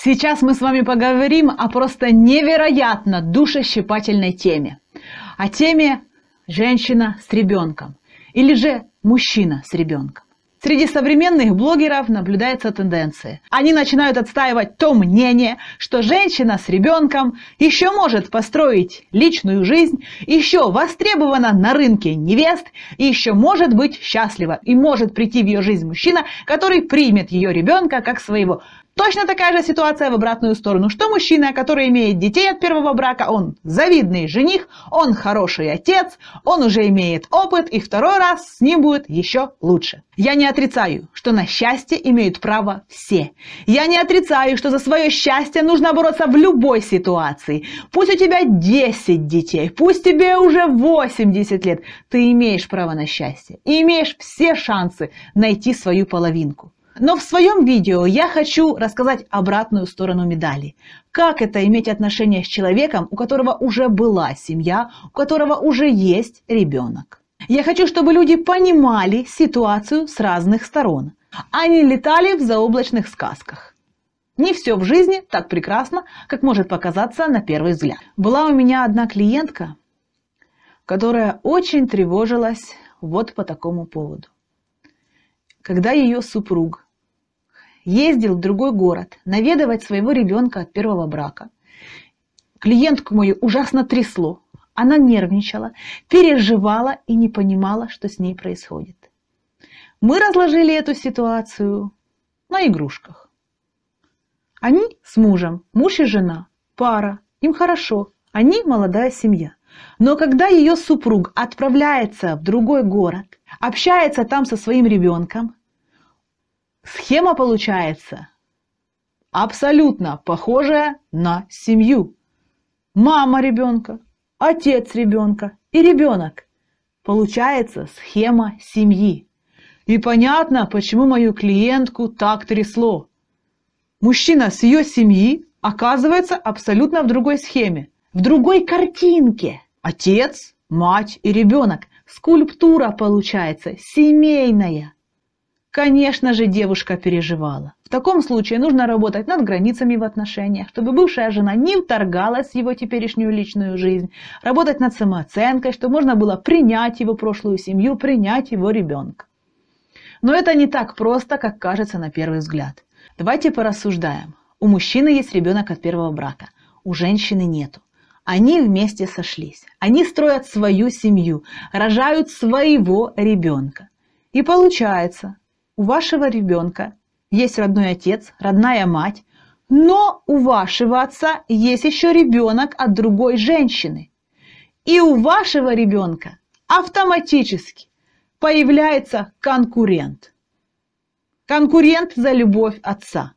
Сейчас мы с вами поговорим о просто невероятно душещипательной теме. О теме «женщина с ребенком» или же «мужчина с ребенком». Среди современных блогеров наблюдается тенденция. Они начинают отстаивать то мнение, что женщина с ребенком еще может построить личную жизнь, еще востребована на рынке невест, и еще может быть счастлива, и может прийти в ее жизнь мужчина, который примет ее ребенка как своего. Точно такая же ситуация в обратную сторону, что мужчина, который имеет детей от первого брака, он завидный жених, он хороший отец, он уже имеет опыт, и второй раз с ним будет еще лучше. Я не отрицаю, что на счастье имеют право все. Я не отрицаю, что за свое счастье нужно бороться в любой ситуации. Пусть у тебя 10 детей, пусть тебе уже 80 лет, ты имеешь право на счастье и имеешь все шансы найти свою половинку. Но в своем видео я хочу рассказать обратную сторону медали. Как это иметь отношения с человеком, у которого уже была семья, у которого уже есть ребенок. Я хочу, чтобы люди понимали ситуацию с разных сторон, а не летали в заоблачных сказках. Не все в жизни так прекрасно, как может показаться на первый взгляд. Была у меня одна клиентка, которая очень тревожилась вот по такому поводу. Когда ее супруг ездил в другой город наведывать своего ребенка от первого брака. Клиентку мою ужасно трясло. Она нервничала, переживала и не понимала, что с ней происходит. Мы разложили эту ситуацию на игрушках. Они с мужем, муж и жена, пара, им хорошо, они молодая семья. Но когда ее супруг отправляется в другой город, общается там со своим ребенком, Схема получается абсолютно похожая на семью. Мама ребенка, отец ребенка и ребенок. Получается схема семьи. И понятно, почему мою клиентку так трясло. Мужчина с ее семьи оказывается абсолютно в другой схеме, в другой картинке. Отец, мать и ребенок. Скульптура получается семейная. Конечно же, девушка переживала. В таком случае нужно работать над границами в отношениях, чтобы бывшая жена не вторгалась в его теперешнюю личную жизнь, работать над самооценкой, чтобы можно было принять его прошлую семью, принять его ребенка. Но это не так просто, как кажется на первый взгляд. Давайте порассуждаем. У мужчины есть ребенок от первого брака, у женщины нету. Они вместе сошлись. Они строят свою семью, рожают своего ребенка. И получается, у вашего ребенка есть родной отец, родная мать, но у вашего отца есть еще ребенок от другой женщины. И у вашего ребенка автоматически появляется конкурент. Конкурент за любовь отца.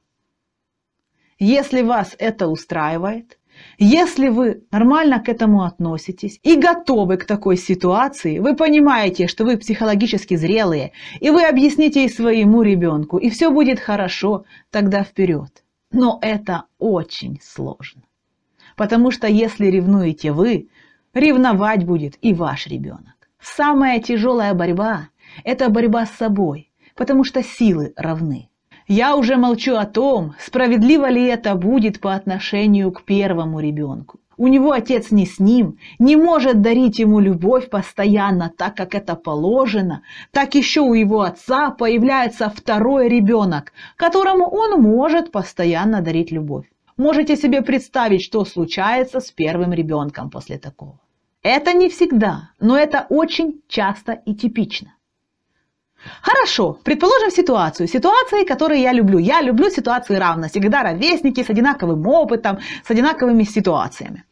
Если вас это устраивает, если вы нормально к этому относитесь и готовы к такой ситуации, вы понимаете, что вы психологически зрелые, и вы объясните и своему ребенку, и все будет хорошо, тогда вперед. Но это очень сложно. Потому что если ревнуете вы, ревновать будет и ваш ребенок. Самая тяжелая борьба – это борьба с собой, потому что силы равны. Я уже молчу о том, справедливо ли это будет по отношению к первому ребенку. У него отец не с ним, не может дарить ему любовь постоянно, так как это положено, так еще у его отца появляется второй ребенок, которому он может постоянно дарить любовь. Можете себе представить, что случается с первым ребенком после такого. Это не всегда, но это очень часто и типично. Хорошо, предположим ситуацию, ситуации, которые я люблю. Я люблю ситуации равности, когда ровесники с одинаковым опытом, с одинаковыми ситуациями.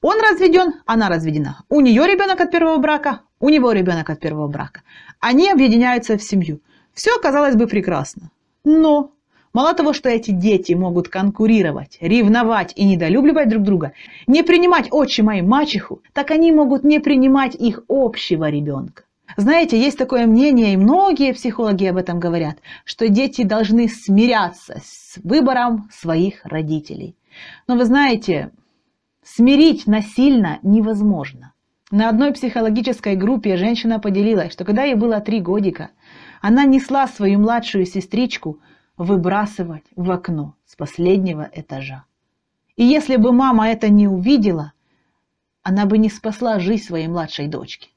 Он разведен, она разведена. У нее ребенок от первого брака, у него ребенок от первого брака. Они объединяются в семью. Все, казалось бы, прекрасно. Но мало того, что эти дети могут конкурировать, ревновать и недолюбливать друг друга, не принимать отчима и мачеху, так они могут не принимать их общего ребенка. Знаете, есть такое мнение, и многие психологи об этом говорят, что дети должны смиряться с выбором своих родителей. Но вы знаете, смирить насильно невозможно. На одной психологической группе женщина поделилась, что когда ей было три годика, она несла свою младшую сестричку выбрасывать в окно с последнего этажа. И если бы мама это не увидела, она бы не спасла жизнь своей младшей дочки.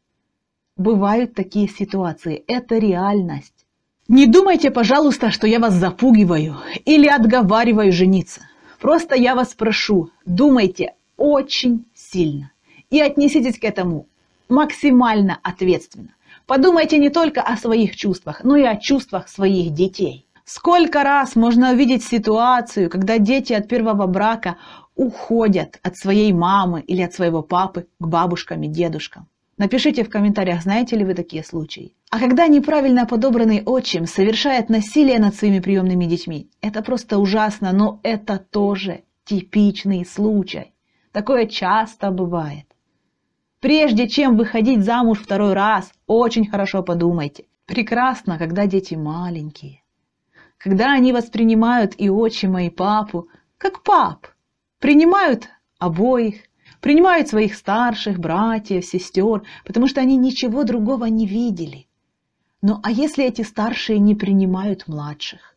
Бывают такие ситуации, это реальность. Не думайте, пожалуйста, что я вас запугиваю или отговариваю жениться. Просто я вас прошу, думайте очень сильно и отнеситесь к этому максимально ответственно. Подумайте не только о своих чувствах, но и о чувствах своих детей. Сколько раз можно увидеть ситуацию, когда дети от первого брака уходят от своей мамы или от своего папы к бабушкам и дедушкам. Напишите в комментариях, знаете ли вы такие случаи. А когда неправильно подобранный отчим совершает насилие над своими приемными детьми, это просто ужасно, но это тоже типичный случай. Такое часто бывает. Прежде чем выходить замуж второй раз, очень хорошо подумайте. Прекрасно, когда дети маленькие. Когда они воспринимают и отчима, и папу, как пап. Принимают обоих, принимают своих старших, братьев, сестер, потому что они ничего другого не видели. Но а если эти старшие не принимают младших?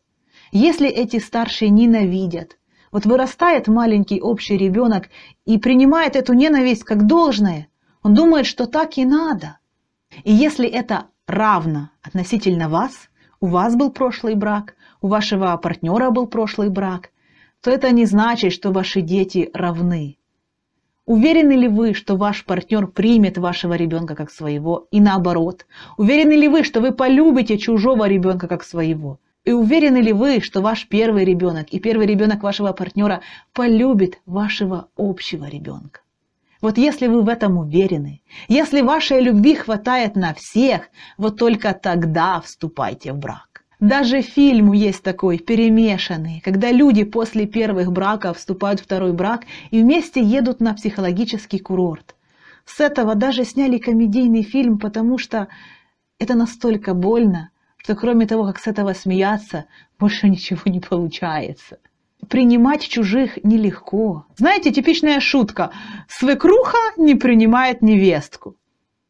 Если эти старшие ненавидят? Вот вырастает маленький общий ребенок и принимает эту ненависть как должное, он думает, что так и надо. И если это равно относительно вас, у вас был прошлый брак, у вашего партнера был прошлый брак, то это не значит, что ваши дети равны. Уверены ли вы, что ваш партнер примет вашего ребенка как своего и наоборот? Уверены ли вы, что вы полюбите чужого ребенка как своего? И уверены ли вы, что ваш первый ребенок и первый ребенок вашего партнера полюбит вашего общего ребенка? Вот если вы в этом уверены, если вашей любви хватает на всех, вот только тогда вступайте в брак. Даже фильм есть такой, перемешанный, когда люди после первых браков вступают в второй брак и вместе едут на психологический курорт. С этого даже сняли комедийный фильм, потому что это настолько больно, что кроме того, как с этого смеяться, больше ничего не получается принимать чужих нелегко. Знаете, типичная шутка. Свекруха не принимает невестку.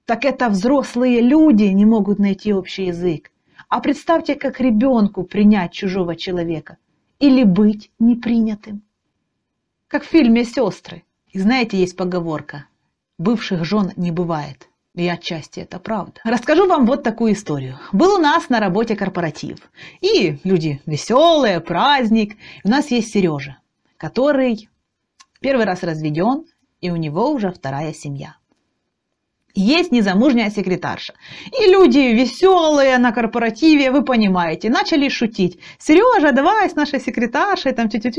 Так это взрослые люди не могут найти общий язык. А представьте, как ребенку принять чужого человека или быть непринятым. Как в фильме «Сестры». И знаете, есть поговорка «бывших жен не бывает». И отчасти это правда. Расскажу вам вот такую историю. Был у нас на работе корпоратив. И люди веселые, праздник. У нас есть Сережа, который первый раз разведен, и у него уже вторая семья. Есть незамужняя секретарша. И люди веселые на корпоративе, вы понимаете, начали шутить. Сережа, давай с нашей секретаршей, там, тетя.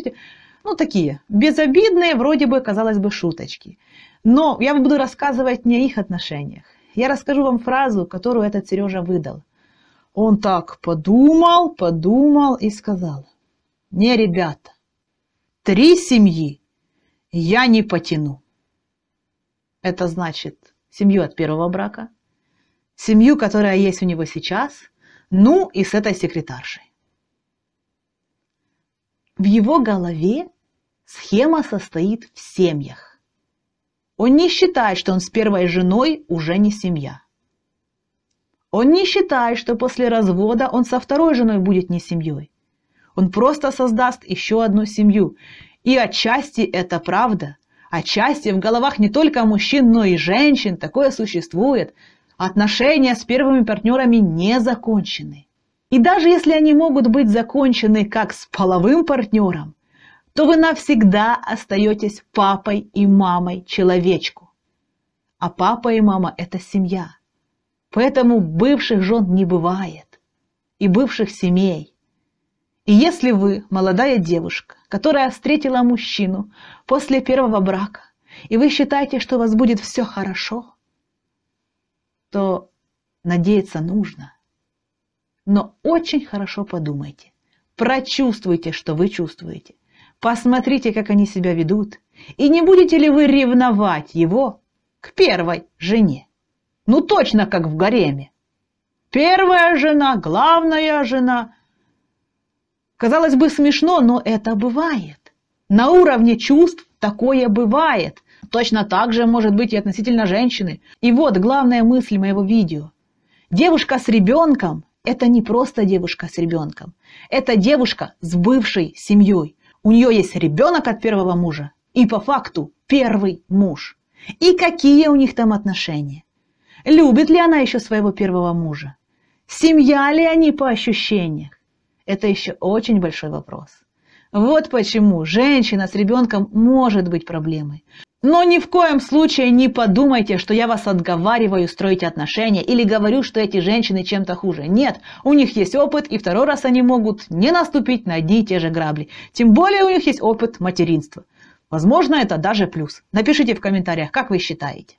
Ну, такие, безобидные, вроде бы, казалось бы, шуточки. Но я буду рассказывать не о их отношениях. Я расскажу вам фразу, которую этот Сережа выдал. Он так подумал, подумал и сказал. Не, ребята, три семьи я не потяну. Это значит семью от первого брака, семью, которая есть у него сейчас, ну и с этой секретаршей. В его голове схема состоит в семьях. Он не считает, что он с первой женой уже не семья. Он не считает, что после развода он со второй женой будет не семьей. Он просто создаст еще одну семью. И отчасти это правда. Отчасти в головах не только мужчин, но и женщин такое существует. Отношения с первыми партнерами не закончены. И даже если они могут быть закончены как с половым партнером, то вы навсегда остаетесь папой и мамой человечку. А папа и мама – это семья. Поэтому бывших жен не бывает. И бывших семей. И если вы молодая девушка, которая встретила мужчину после первого брака, и вы считаете, что у вас будет все хорошо, то надеяться нужно. Но очень хорошо подумайте, прочувствуйте, что вы чувствуете. Посмотрите, как они себя ведут, и не будете ли вы ревновать его к первой жене? Ну точно, как в гареме. Первая жена, главная жена. Казалось бы, смешно, но это бывает. На уровне чувств такое бывает. Точно так же может быть и относительно женщины. И вот главная мысль моего видео. Девушка с ребенком это не просто девушка с ребенком. Это девушка с бывшей семьей. У нее есть ребенок от первого мужа и по факту первый муж. И какие у них там отношения? Любит ли она еще своего первого мужа? Семья ли они по ощущениям? Это еще очень большой вопрос. Вот почему женщина с ребенком может быть проблемой. Но ни в коем случае не подумайте, что я вас отговариваю строить отношения или говорю, что эти женщины чем-то хуже. Нет, у них есть опыт, и второй раз они могут не наступить на одни и те же грабли. Тем более у них есть опыт материнства. Возможно, это даже плюс. Напишите в комментариях, как вы считаете.